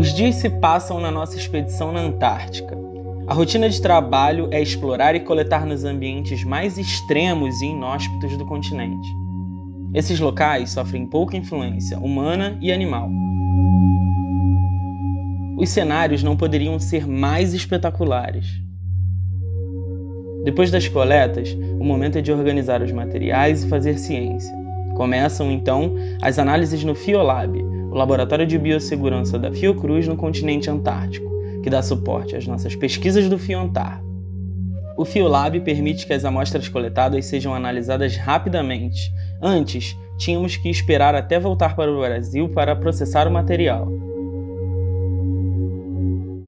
Os dias se passam na nossa expedição na Antártica. A rotina de trabalho é explorar e coletar nos ambientes mais extremos e inóspitos do continente. Esses locais sofrem pouca influência humana e animal. Os cenários não poderiam ser mais espetaculares. Depois das coletas, o momento é de organizar os materiais e fazer ciência. Começam então as análises no Fiolab, o laboratório de biossegurança da Fiocruz no continente antártico, que dá suporte às nossas pesquisas do Fiontar. O Fiolab permite que as amostras coletadas sejam analisadas rapidamente. Antes, tínhamos que esperar até voltar para o Brasil para processar o material.